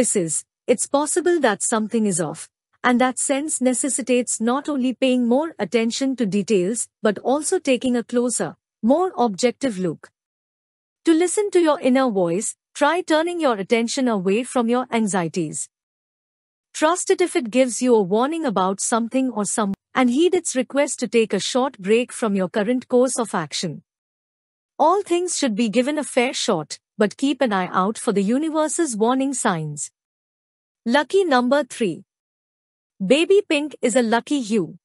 Pisces, it's possible that something is off, and that sense necessitates not only paying more attention to details but also taking a closer, more objective look. To listen to your inner voice, try turning your attention away from your anxieties. Trust it if it gives you a warning about something or someone, and heed its request to take a short break from your current course of action. All things should be given a fair shot, but keep an eye out for the universe's warning signs. Lucky number 3. Baby pink is a lucky hue.